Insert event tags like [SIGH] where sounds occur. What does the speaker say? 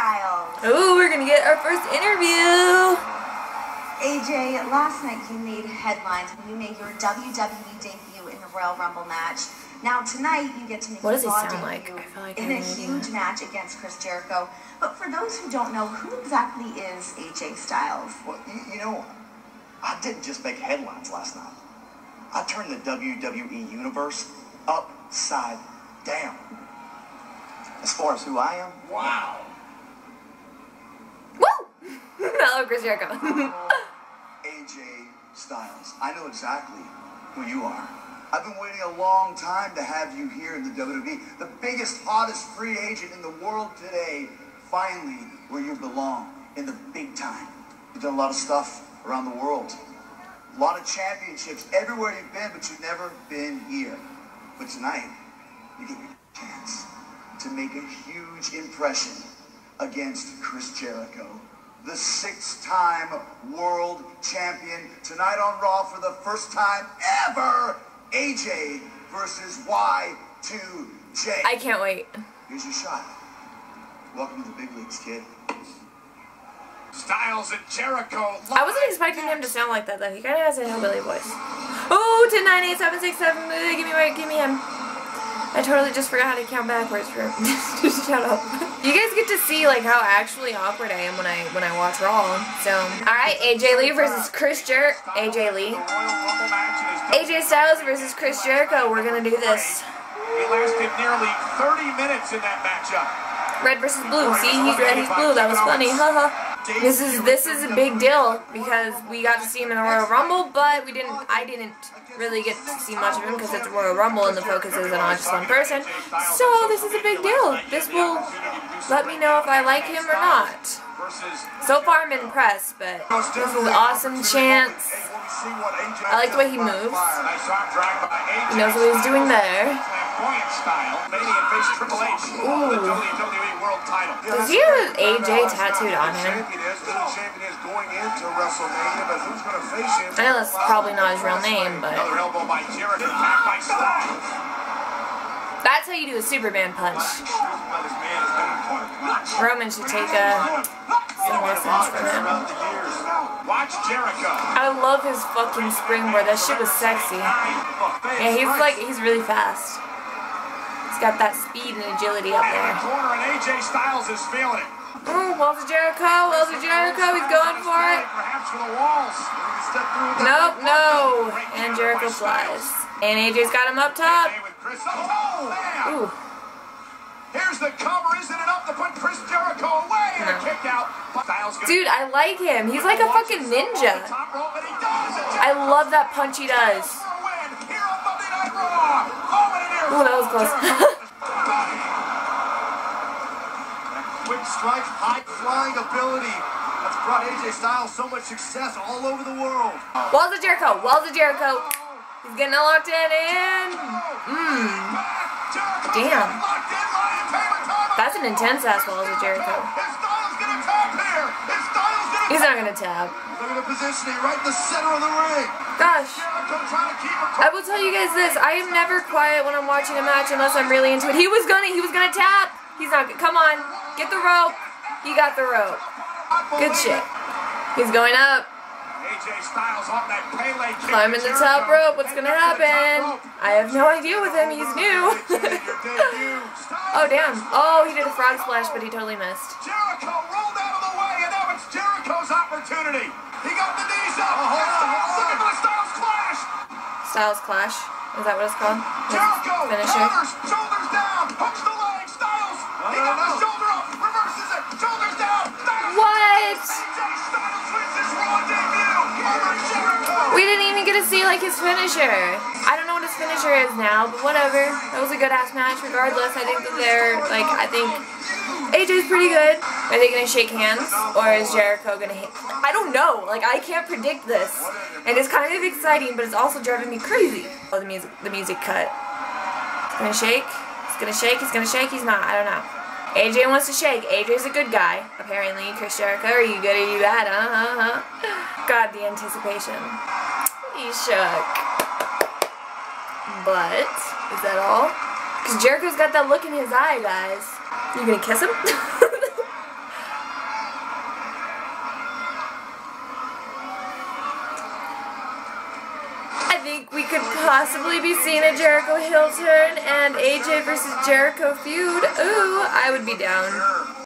Styles. Oh, we're gonna get our first interview. AJ, last night you made headlines when you made your WWE debut in the Royal Rumble match. Now tonight you get to make What does your he sound like? debut I feel like I in a have no idea. huge match against Chris Jericho. But for those who don't know, who exactly is AJ Styles? Well, you, you know, I didn't just make headlines last night. I turned the WWE universe upside down. As far as who I am, wow. Hello, Chris Jericho. [LAUGHS] AJ Styles. I know exactly who you are. I've been waiting a long time to have you here in the WWE. The biggest, hottest free agent in the world today. Finally, where you belong, in the big time. You've done a lot of stuff around the world. A lot of championships everywhere you've been, but you've never been here. But tonight, you get a chance to make a huge impression against Chris Jericho, the six-time world champion. Tonight on Raw for the first time ever, AJ versus Y2J. I can't wait. Here's your shot. Welcome to the big leagues, kid. Styles and Jericho. I wasn't expecting him to sound like that though. He kind of has a hillbilly voice. Oh, to nine eight seven six seven. uh, Give me right. Give me him. I totally just forgot how to count backwards for [LAUGHS] just shut up. You guys get to see like how actually awkward I am when I when I watch Raw. So, all right, AJ Lee versus Chris Jer. AJ Lee. AJ Styles versus Chris Jericho. We're gonna do this. He lasted nearly 30 minutes in that matchup. Red versus blue. See, he's red, he's blue. That was funny. Haha. This is this is a big deal because we got to see him in the Royal Rumble, but we didn't. I didn't really get to see much of him because it's a Royal Rumble and the focus is on just one person. So this is a big deal. This will let me know if I like him or not. So far, I'm impressed, but this is an awesome chance. I like the way he moves. He knows what he's doing there. Ooh. Does he have AJ tattooed on him? I know that's probably not his real name, but that's how you do a Superman punch. Roman should take a, some lessons from him. I love his fucking springboard. That shit was sexy. Yeah, he's like, he's really fast. Got that speed and agility up there. corner, and AJ Styles is feeling it. Ooh, of Jericho, of Jericho, he's going for it. Perhaps for the walls. Nope, no. And Jericho flies. And AJ's got him up top. AJ with Chris. Oh. Ooh. Here's the cover. Isn't it up to put Chris Jericho away? No. kick out. Dude, I like him. He's like a fucking ninja. Top rope, and he does it. I love that punch he does. Oh, and an ear Ooh, that was close. Quick [LAUGHS] strike, high flying ability. That's brought AJ Styles so much success all over the world. Walls of Jericho, Walls of Jericho. He's getting it locked in and... Mmm. Damn. That's an intense ass Walls of Jericho. He's not gonna tap. Look at the positioning right in the center of the ring. Gosh. I will tell you guys this. I am never quiet when I'm watching a match unless I'm really into it. He was gonna, he was gonna tap. He's not, come on. Get the rope. He got the rope. Good shit. He's going up. AJ Styles on that Pele kick. Climbing the top rope. What's gonna happen? I have no idea with him. He's new. oh, damn. Oh, he did a frog splash, but he totally missed. Styles Clash. Is that what it's called? Jericho finisher. counters, shoulders down, hooks the leg. Styles. He got the shoulder up, reverses it, shoulders down. Styles. What? AJ Styles wins his Raw debut over Jericho. We didn't even get to see like his finisher. I don't know what his finisher is now, but whatever. That was a good ass match regardless. I think that they're like I think AJ's pretty good. Are they gonna shake hands? Or is Jericho gonna hit I don't know. Like I can't predict this. And it's kind of exciting, but it's also driving me crazy. Oh the music the music cut. He's gonna shake. He's gonna shake, he's gonna shake, he's not. I don't know. AJ wants to shake. AJ's a good guy, apparently. Chris Jericho, are you good? Are you bad? Uh-huh. God, the anticipation. He shook. But, is that all? Because Jericho's got that look in his eye, guys. You gonna kiss him? [LAUGHS] think we could possibly be seeing a Jericho heel turn and AJ versus Jericho feud. Ooh, I would be down.